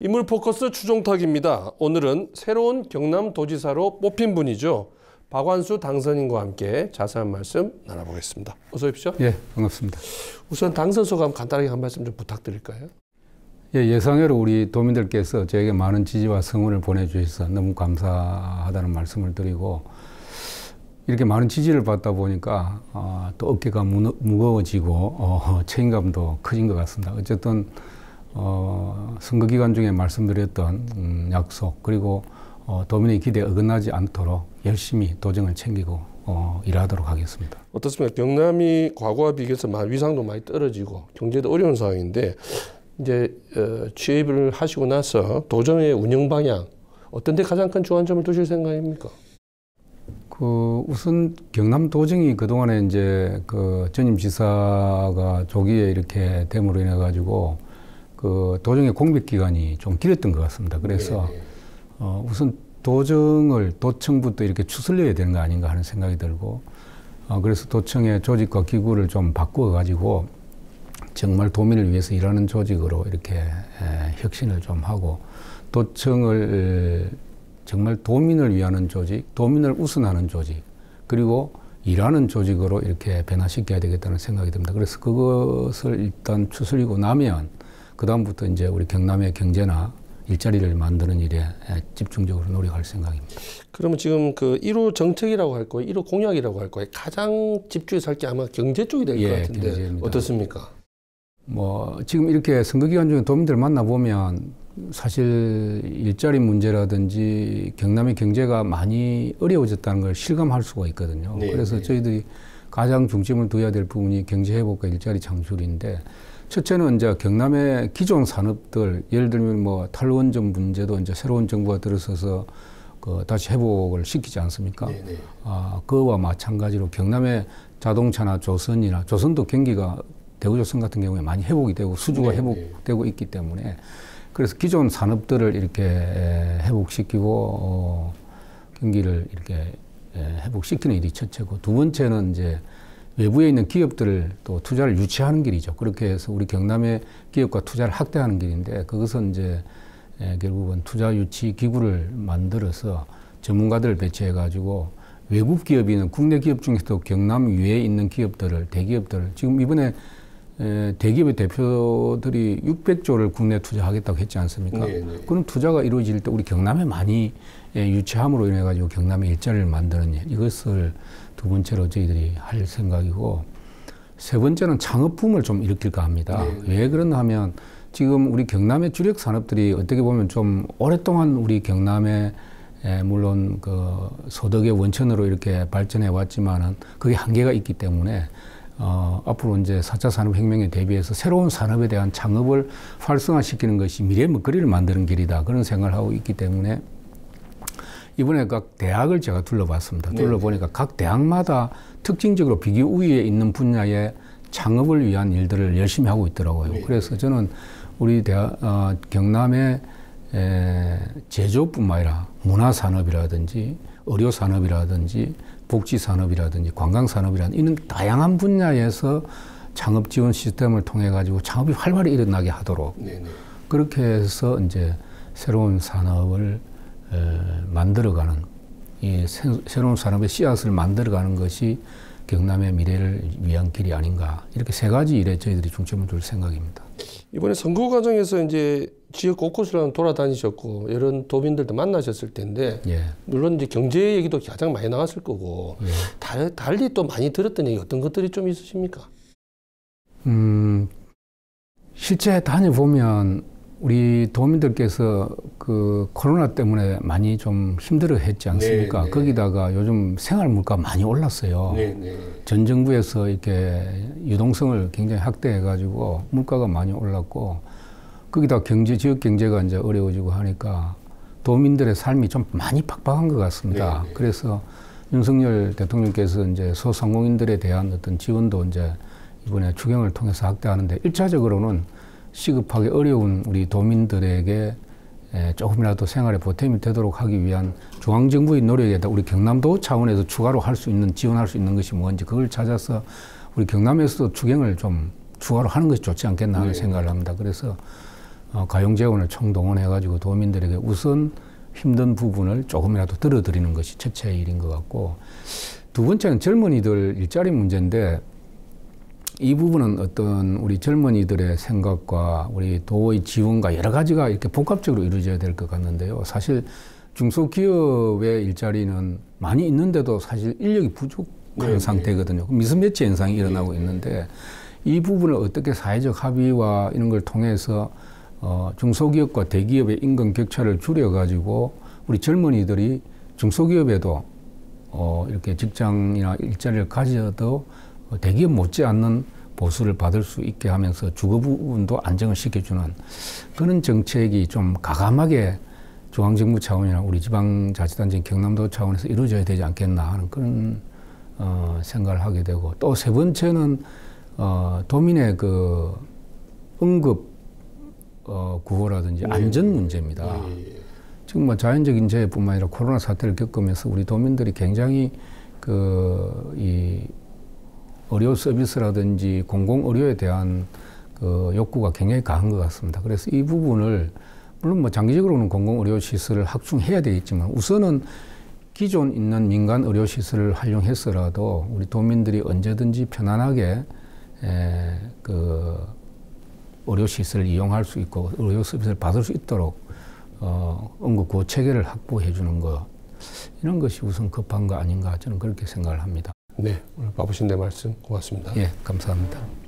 인물 포커스 추종탁입니다. 오늘은 새로운 경남도지사로 뽑힌 분이죠. 박완수 당선인과 함께 자세한 말씀 나눠보겠습니다. 어서 오십시오. 예, 반갑습니다. 우선 당선 소감 간단하게 한 말씀 좀 부탁드릴까요? 예, 예상외로 우리 도민들께서 저에게 많은 지지와 성원을 보내주셔서 너무 감사하다는 말씀을 드리고 이렇게 많은 지지를 받다 보니까 어, 또 어깨가 무거워지고 어, 책임감도 커진 것 같습니다. 어쨌든 어, 선거 기간 중에 말씀드렸던 음, 약속 그리고 어, 도민의 기대에 어긋나지 않도록 열심히 도정을 챙기고 어, 일하도록 하겠습니다. 어떻습니까? 경남이 과거와 비교해서 위상도 많이 떨어지고 경제도 어려운 상황인데 이제 어, 취입을 하시고 나서 도정의 운영 방향 어떤 데 가장 큰 주안점을 두실 생각입니까? 그 우선 경남 도정이 그동안에 이제 그 전임 지사가 조기에 이렇게 됨으로 인해 가지고 그 도정의 공백 기간이 좀 길었던 것 같습니다. 그래서 네, 네. 어, 우선 도정을 도청부터 이렇게 추슬려야 되는 거 아닌가 하는 생각이 들고 어, 그래서 도청의 조직과 기구를 좀 바꾸어 가지고 정말 도민을 위해서 일하는 조직으로 이렇게 에, 혁신을 좀 하고 도청을 정말 도민을 위하는 조직, 도민을 우선하는 조직, 그리고 일하는 조직으로 이렇게 변화시켜야 되겠다는 생각이 듭니다. 그래서 그것을 일단 추스리고 나면 그다음부터 이제 우리 경남의 경제나 일자리를 만드는 일에 집중적으로 노력할 생각입니다. 그러면 지금 그 1호 정책이라고 할 거예요, 1호 공약이라고 할 거예요. 가장 집중해서 할 게 아마 경제 쪽이 될것 예, 같은데 경제입니다. 어떻습니까? 뭐 지금 이렇게 선거 기간 중에 도민들 만나 보면 사실 일자리 문제라든지 경남의 경제가 많이 어려워졌다는 걸 실감할 수가 있거든요. 네, 그래서 네. 저희들이 가장 중점을 둬야 될 부분이 경제 회복과 일자리 창출인데 첫째는 이제 경남의 기존 산업들 예를 들면 뭐 탈원전 문제도 이제 새로운 정부가 들어서서 그 다시 회복을 시키지 않습니까? 네네. 네. 아 그와 마찬가지로 경남의 자동차나 조선이나 조선도 경기가 대구조선 같은 경우에 많이 회복이 되고 수주가 네네. 네. 회복되고 있기 때문에 그래서 기존 산업들을 이렇게 회복시키고 어, 경기를 이렇게 회복시키는 일이 첫째고 두 번째는 이제 외부에 있는 기업들을 또 투자를 유치하는 길이죠. 그렇게 해서 우리 경남의 기업과 투자를 확대하는 길인데 그것은 이제 결국은 투자 유치 기구를 만들어서 전문가들을 배치해 가지고 외국 기업이 는 국내 기업 중에서도 경남 위에 있는 기업들을 대기업들을 지금 이번에 대기업의 대표들이 600조를 국내 투자하겠다고 했지 않습니까? 네네. 네. 그런 투자가 이루어질 때 우리 경남에 많이 유치함으로 인해 가지고 경남의 일자리를 만드는 일 이것을 두 번째로 저희들이 할 생각이고 세 번째는 창업 붐을 좀 일으킬까 합니다. 네네. 네. 왜 그러냐 하면 지금 우리 경남의 주력 산업들이 어떻게 보면 좀 오랫동안 우리 경남에 물론 그 소득의 원천으로 이렇게 발전해 왔지만은 그게 한계가 있기 때문에 어, 앞으로 이제 4차 산업혁명에 대비해서 새로운 산업에 대한 창업을 활성화시키는 것이 미래의 먹거리를 만드는 길이다. 그런 생각을 하고 있기 때문에 이번에 각 대학을 제가 둘러봤습니다. 네. 둘러보니까 각 대학마다 특징적으로 비교 우위에 있는 분야의 창업을 위한 일들을 열심히 하고 있더라고요. 네. 그래서 저는 우리 대학, 어, 경남의 에, 제조뿐만 아니라 문화산업이라든지 의료산업이라든지 복지산업이라든지 관광산업이라든지 이런 다양한 분야에서 창업 지원 시스템을 통해 가지고 창업이 활발히 일어나게 하도록 네네. 그렇게 해서 이제 새로운 산업을 에, 만들어가는 이 새, 새로운 산업의 씨앗을 만들어가는 것이 경남의 미래를 위한 길이 아닌가 이렇게 세 가지 일에 저희들이 중점을 둘 생각입니다. 이번에 선거 과정에서 이제 지역 곳곳을 돌아다니셨고 여러 도민들도 만나셨을 텐데 예. 물론 이제 경제 얘기도 가장 많이 나왔을 거고 예. 달, 달리 또 많이 들었던 얘기 어떤 것들이 좀 있으십니까? 음 실제 다녀보면 우리 도민들께서 그 코로나 때문에 많이 좀 힘들어 했지 않습니까? 네, 네. 거기다가 요즘 생활 물가 많이 올랐어요. 네, 네. 전 정부에서 이렇게 유동성을 굉장히 확대해 가지고 물가가 많이 올랐고 거기다 경제 지역 경제가 이제 어려워지고 하니까 도민들의 삶이 좀 많이 팍팍한 것 같습니다. 네, 네. 그래서 윤석열 대통령께서 이제 소상공인들에 대한 어떤 지원도 이제 이번에 추경을 통해서 확대하는데 일차적으로는 시급하게 어려운 우리 도민들에게 조금이라도 생활에 보탬이 되도록 하기 위한 중앙정부의 노력에다 우리 경남도 차원에서 추가로 할 수 있는 지원할 수 있는 것이 뭔지 그걸 찾아서 우리 경남에서도 추경을 좀 추가로 하는 것이 좋지 않겠나 하는 네. 생각을 합니다. 그래서 어, 가용 재원을 총동원해가지고 도민들에게 우선 힘든 부분을 조금이라도 들어드리는 것이 첫째 일인 것 같고 두 번째는 젊은이들 일자리 문제인데 이 부분은 어떤 우리 젊은이들의 생각과 우리 도의 지원과 여러 가지가 이렇게 복합적으로 이루어져야 될 것 같는데요. 사실 중소기업의 일자리는 많이 있는데도 사실 인력이 부족한 네, 상태거든요. 미스매치 현상이 일어나고 네. 있는데 이 부분을 어떻게 사회적 합의와 이런 걸 통해서 어, 중소기업과 대기업의 임금 격차를 줄여가지고 우리 젊은이들이 중소기업에도 어, 이렇게 직장이나 일자리를 가져도 대기업 못지않는 보수를 받을 수 있게 하면서 주거 부분도 안정을 시켜주는 그런 정책이 좀 가감하게 중앙정부 차원이나 우리 지방자치단체 경남도 차원에서 이루어져야 되지 않겠나 하는 그런 어, 생각을 하게 되고 또 세 번째는 어, 도민의 그 응급 어, 구호라든지 네. 안전 문제입니다. 네. 지금 뭐 자연적인 재해뿐만 아니라 코로나 사태를 겪으면서 우리 도민들이 굉장히 그이 의료 서비스라든지 공공 의료에 대한 그 욕구가 굉장히 강한 것 같습니다. 그래서 이 부분을 물론 뭐 장기적으로는 공공 의료 시설을 확충해야 되겠지만 우선은 기존 있는 민간 의료 시설을 활용해서라도 우리 도민들이 언제든지 편안하게 에, 그 의료 시설을 이용할 수 있고 의료 서비스를 받을 수 있도록 어, 응급 구호 체계를 확보해 주는 것 이런 것이 우선 급한 거 아닌가 저는 그렇게 생각을 합니다. 네, 오늘 바쁘신데 말씀 고맙습니다. 예, 감사합니다.